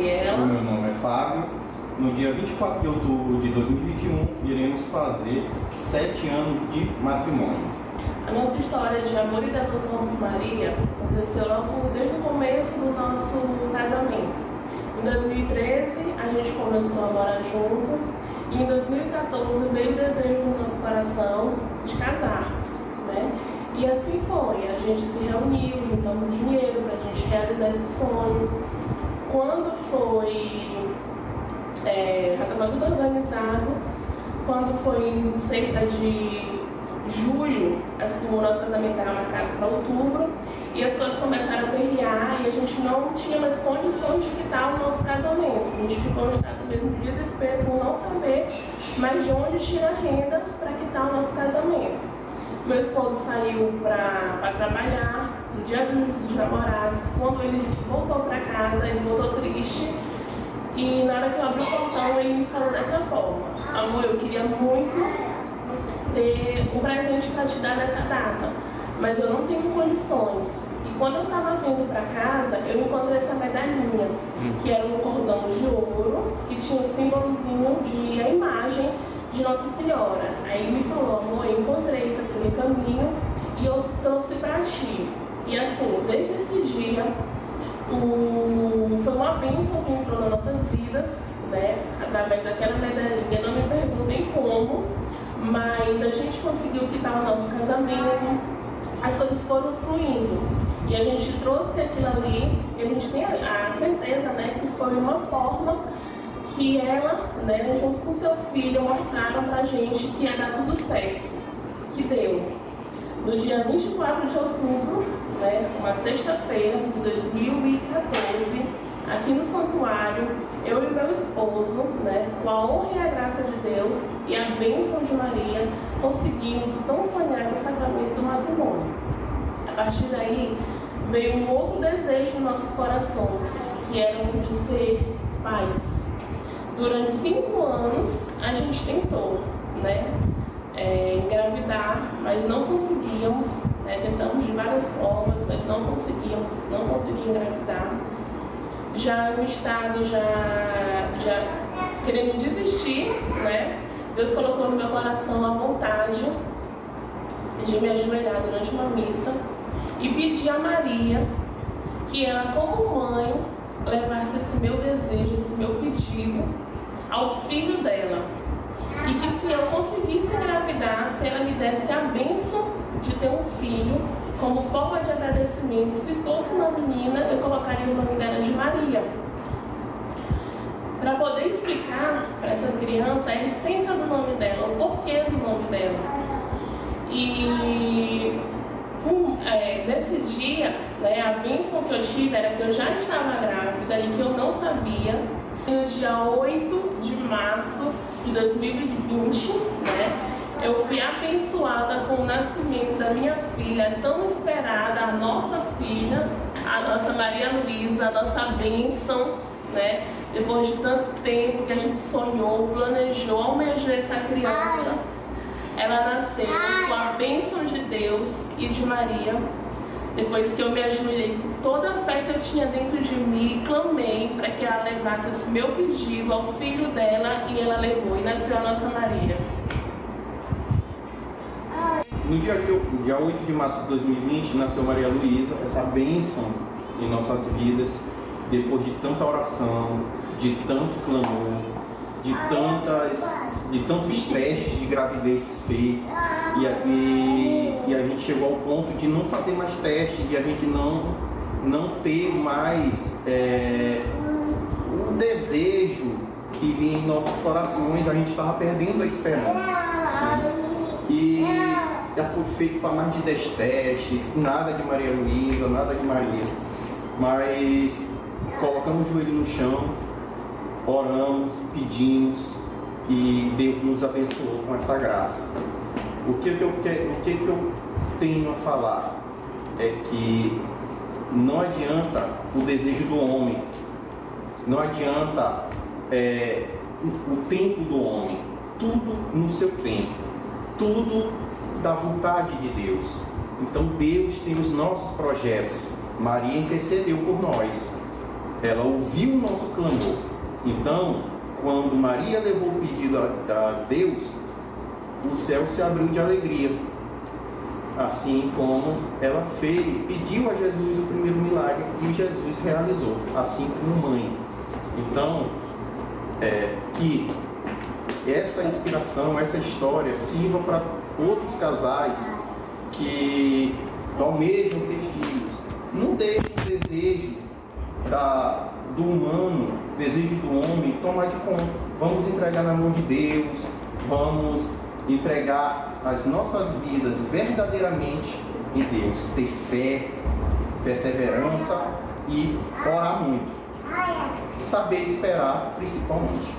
Gabriela. O meu nome é Fábio. No dia 24 de outubro de 2021, iremos fazer sete anos de matrimônio. A nossa história de amor e devoção por Maria aconteceu logo desde o começo do nosso casamento. Em 2013, a gente começou a morar junto e em 2014 veio o desejo no nosso coração de casarmos, né? E assim foi, a gente se reuniu, juntamos dinheiro para a gente realizar esse sonho. Quando foi, é, já estava tudo organizado, quando foi em cerca de julho, assim, o nosso casamento era marcado para outubro, e as coisas começaram a perrear e a gente não tinha mais condições de quitar o nosso casamento. A gente ficou no estado mesmo de desespero por não saber mais de onde tirar renda para quitar o nosso casamento. Meu esposo saiu para trabalhar no dia dos namorados. Quando ele voltou para casa, ele voltou triste. E na hora que eu abri o portão, ele me falou dessa forma: Amor, eu queria muito ter um presente para te dar nessa data mas eu não tenho condições. E quando eu estava vindo para casa, eu encontrei essa medalhinha, hum. que era um cordão de ouro, que tinha um símbolozinho de a imagem de Nossa Senhora. Aí ele me falou, amor, eu encontrei isso aqui no caminho e eu trouxe para ti. E assim, desde esse dia, o... foi uma bênção que entrou nas nossas vidas, né? Através daquela medalhinha, não me perguntem como, mas a gente conseguiu quitar o nosso casamento as coisas foram fluindo. E a gente trouxe aquilo ali, e a gente tem a, certeza né, que foi uma forma que ela, né, junto com seu filho, mostraram pra gente que ia dar tudo certo. Que deu. No dia 24 de outubro, né, uma sexta-feira de 2014, aqui no santuário, eu e meu esposo, né, com a honra e a graça de Deus e a bênção de Maria, conseguimos o tão sonhado sacramento do matrimônio. A partir daí, veio um outro desejo nos nossos corações, que era o de ser pais. Durante cinco anos, a gente tentou, né, é, engravidar, mas não conseguíamos, né, tentamos de várias formas, mas não conseguíamos, não conseguia engravidar já no estado, já, já querendo desistir, né? Deus colocou no meu coração a vontade de me ajoelhar durante uma missa e pedir a Maria que ela, como mãe, levasse esse meu desejo, esse meu pedido ao filho dela. E que se eu conseguisse engravidar, se ela me desse a bênção de ter um filho, como forma de agradecimento, se fosse uma menina, eu colocaria o nome dela de Maria. Para poder explicar para essa criança a essência do nome dela, o porquê né, a bênção que eu tive era que eu já estava grávida e que eu não sabia. No dia 8 de março de 2020, né, eu fui abençoada com o nascimento da minha filha, tão esperada, a nossa filha, a nossa Maria Luísa, a nossa bênção, né? Depois de tanto tempo que a gente sonhou, planejou, almejou essa criança, ela nasceu com a bênção de Deus e de Maria. Depois que eu me ajoelhei com toda a fé que eu tinha dentro de mim, clamei para que ela levasse esse meu pedido ao filho dela e ela levou e nasceu a nossa Maria. No dia, dia 8 de março de 2020 nasceu Maria Luísa, essa bênção em nossas vidas, depois de tanta oração, de tanto clamor, de, tantas, de tantos testes de gravidez feitos. E, e, e, a gente chegou ao ponto de não fazer mais testes, de a gente não, não ter mais é, o desejo que vinha em nossos corações, a gente estava perdendo a esperança. Né? E já foi feito para mais de 10 testes, nada de Maria Luísa, nada de Maria. Mas colocamos o joelho no chão, oramos, pedimos e Deus nos abençoou com essa graça. O que, que, eu, o que, que eu tenho a falar é que não adianta o desejo do homem, não adianta é, o tempo do homem, tudo no seu tempo, tudo da vontade de Deus. Então Deus tem os nossos projetos. Maria intercedeu por nós. ela ouviu o nosso clamor. Então, quando Maria levou o pedido a, a Deus, o céu se abriu de alegria. Assim como ela fez, pediu a Jesus o primeiro milagre e Jesus realizou, assim como mãe. Então, é, que essa inspiração, essa história sirva para outros casais que almejam ter filhos. Não deixem o desejo da, do humano, desejo do homem tomar de conta. Vamos entregar na mão de Deus, vamos entregar as nossas vidas verdadeiramente em Deus, ter fé, perseverança e orar muito. Saber esperar principalmente.